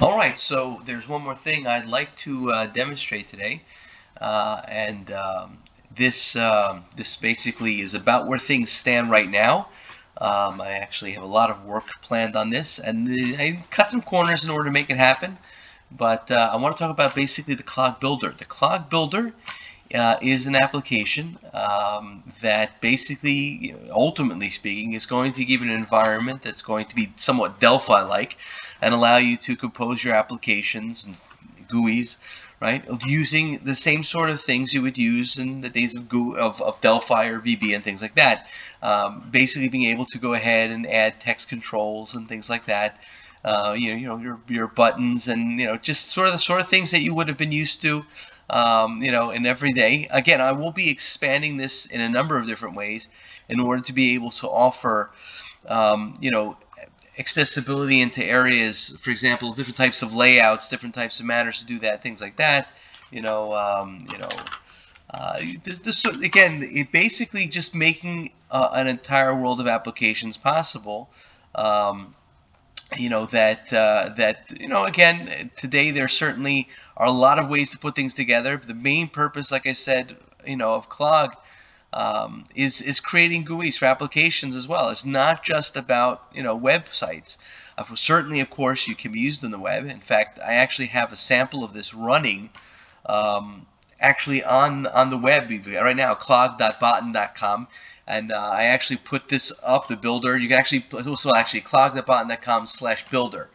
All right, so there's one more thing I'd like to uh, demonstrate today, uh, and um, this um, this basically is about where things stand right now. Um, I actually have a lot of work planned on this, and I cut some corners in order to make it happen. But uh, I want to talk about basically the Clog Builder. The Clog Builder uh, is an application um, that basically, ultimately speaking, is going to give an environment that's going to be somewhat Delphi-like and allow you to compose your applications and GUIs, right, using the same sort of things you would use in the days of, GUI, of, of Delphi or VB and things like that. Um, basically being able to go ahead and add text controls and things like that. Uh, you know, you know your your buttons and you know just sort of the sort of things that you would have been used to, um, you know, in every day. Again, I will be expanding this in a number of different ways in order to be able to offer, um, you know, accessibility into areas, for example, different types of layouts, different types of manners to do that, things like that. You know, um, you know, uh, this, this, again, it basically just making uh, an entire world of applications possible. Um, you know that uh, that you know again today there certainly are a lot of ways to put things together. The main purpose, like I said, you know, of Clog um, is is creating GUIs for applications as well. It's not just about you know websites. Uh, certainly, of course, you can be used in the web. In fact, I actually have a sample of this running um, actually on on the web right now, clog.botton.com. And uh, I actually put this up, the builder. You can actually, also actually clog.botton.com slash builder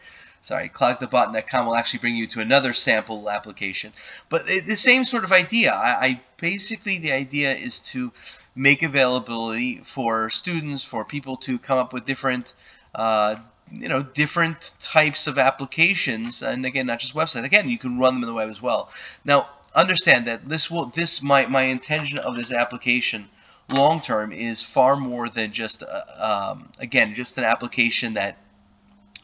sorry, clogthebotan.com will actually bring you to another sample application. But the same sort of idea. I, I, basically the idea is to make availability for students, for people to come up with different, uh, you know, different types of applications, and again, not just website. Again, you can run them in the web as well. Now, understand that this will, this my my intention of this application long term is far more than just, uh, um, again, just an application that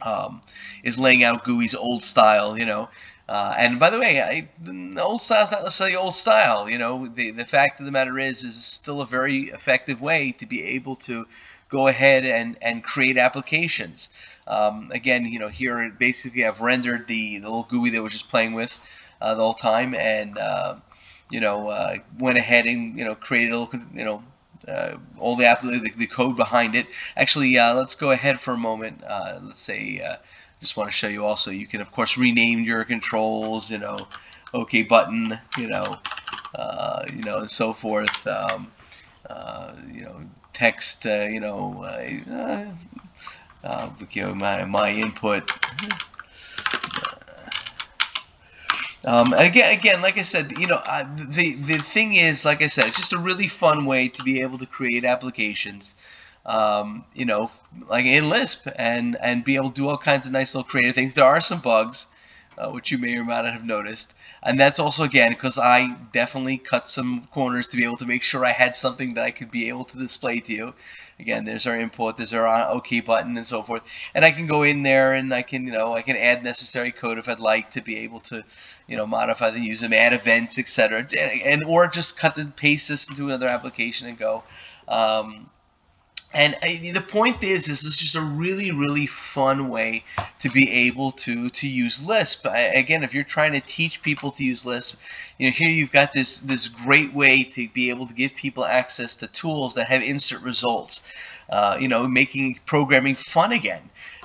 um, is laying out GUI's old style, you know. Uh, and by the way, I, the old style is not necessarily old style. You know, the the fact of the matter is, is still a very effective way to be able to go ahead and and create applications. Um, again, you know, here basically I've rendered the, the little GUI that we're just playing with uh, the whole time, and uh, you know, uh, went ahead and you know created a little, you know, uh, all the, the, the code behind it. Actually, uh, let's go ahead for a moment. Uh, let's say, just want to show you also, you can of course rename your controls, you know, OK button, you know, you know, and so forth. Um, you know, text, you know, uh, my my input. Um, and again, again, like I said, you know, uh, the the thing is, like I said, it's just a really fun way to be able to create applications, um, you know, like in Lisp, and and be able to do all kinds of nice little creative things. There are some bugs, uh, which you may or may not have noticed, and that's also again because I definitely cut some corners to be able to make sure I had something that I could be able to display to you. Again, there's our import, there's our OK button, and so forth. And I can go in there and I can, you know, I can add necessary code if I'd like to be able to, you know, modify the user, add events, etc. And or just cut and paste this into another application and go. Um, and uh, the point is, is this is just a really, really fun way to be able to to use Lisp. Again, if you're trying to teach people to use Lisp, you know here you've got this this great way to be able to give people access to tools that have instant results. Uh, you know, making programming fun again.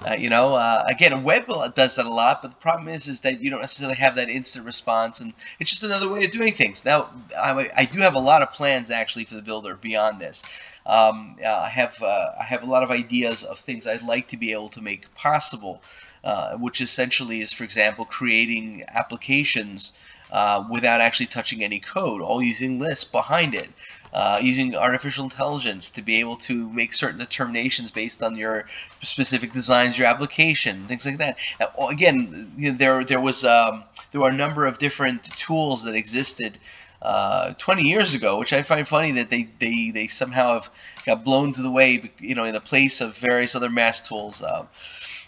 Uh, you know, uh, again, web does that a lot, but the problem is, is that you don't necessarily have that instant response, and it's just another way of doing things. Now, I, I do have a lot of plans actually for the builder beyond this. Um, uh, I have uh, I have a lot of ideas of things I'd like to be able to make possible, uh, which essentially is, for example, creating applications uh, without actually touching any code, all using Lisp behind it. Uh, using artificial intelligence to be able to make certain determinations based on your specific designs, your application, things like that. Again, you know, there there was um, there were a number of different tools that existed uh, 20 years ago, which I find funny that they, they, they somehow have got blown to the way, you know, in the place of various other mass tools. Uh,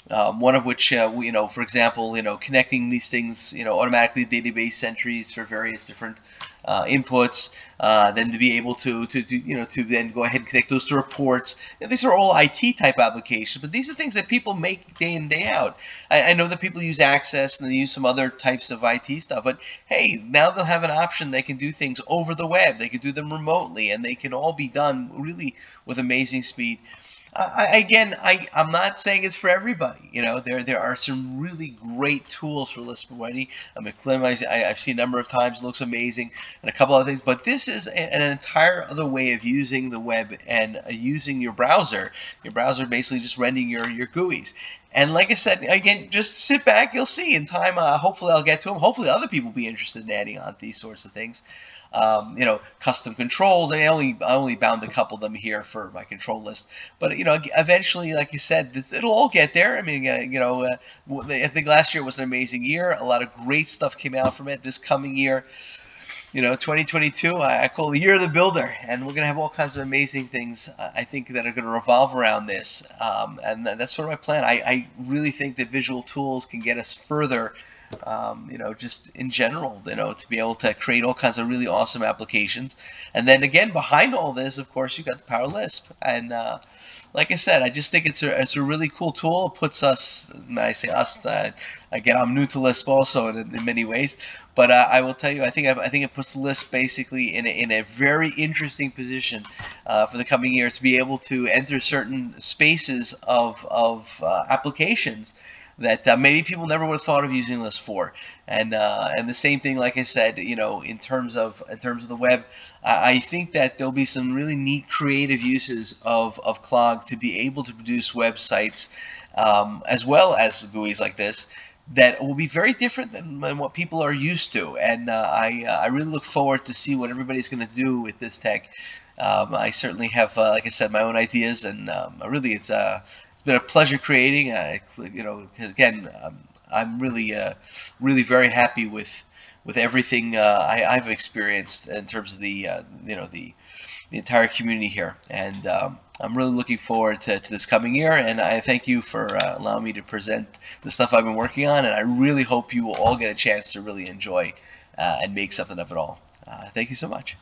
Um, one of which, uh, we, you know, for example, you know, connecting these things, you know, automatically database entries for various different uh, inputs, uh, then to be able to, to, to, you know, to then go ahead and connect those to reports. these are all IT type applications, but these are things that people make day in, day out. I, I know that people use Access and they use some other types of IT stuff, but hey, now they'll have an option. They can do things over the web. They can do them remotely, and they can all be done really with amazing speed. Again, I, I'm not saying it's for everybody. You know, there there are some really great tools for Lispaweti. I mean, Clim, I, have seen a number of times, looks amazing, and a couple other things. But this is an entire other way of using the web and uh, using your browser. Your browser basically just rendering your, your GUIs. And like I said, again, just sit back. You'll see in time. Uh, hopefully, I'll get to them. Hopefully, other people will be interested in adding on these sorts of things um, you know, custom controls. I only I only bound a couple of them here for my control list, but you know, eventually, like you said, this, it'll all get there. I mean, uh, you know, uh, I think last year was an amazing year. A lot of great stuff came out from it. This coming year, you know, 2022, I, call the year of the builder, and we're gonna have all kinds of amazing things. Uh, I think that are gonna revolve around this, um, and that's sort of my plan. I, I really think that visual tools can get us further um, you know, just in general, you know, to be able to create all kinds of really awesome applications. And then again, behind all this, of course, you've got the Power Lisp. And uh, like I said, I just think it's a, it's a really cool tool. It puts us, I say us, uh, again, I'm new to Lisp also in, in many ways, but uh, I will tell you, I think I, I think it puts Lisp basically in a, in a very interesting position uh, for the coming year to be able to enter certain spaces of, of uh, applications that uh, maybe people never would have thought of using Lisp for. And uh, and the same thing, like I said, you know, in terms of in terms of the web, I think that there'll be some really neat creative uses of of Clog to be able to produce websites um, as well as GUIs like this that will be very different than, than what people are used to. And uh, I uh, I really look forward to see what everybody's going to do with this tech. Um, I certainly have, uh, like I said, my own ideas, and um, really, it's uh, it's been a pleasure creating. Uh, you know, again, um, I'm really, uh, really very happy with with everything uh, I, have experienced in terms of the, you know, the the entire community here, and um, I'm really looking forward to, to, this coming year. And I thank you for uh, allowing me to present the stuff I've been working on, and I really hope you will all get a chance to really enjoy uh, and make something of it all. thank you so much.